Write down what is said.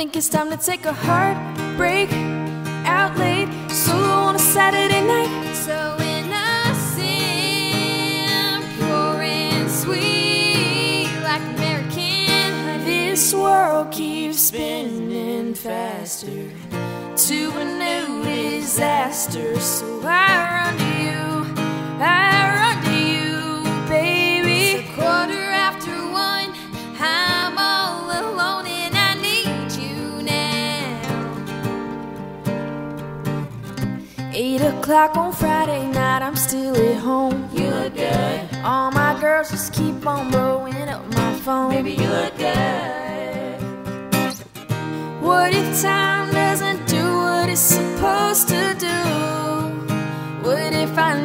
think it's time to take a heartbreak out late. Solo on a Saturday night. So innocent, pure and sweet, like American honey. This world keeps spinning faster to a new disaster. So I run Eight o'clock on Friday night, I'm still at home. You look good, All my girls just keep on blowing up my phone. baby, you look good. What if time doesn't do what it's supposed to do? What if I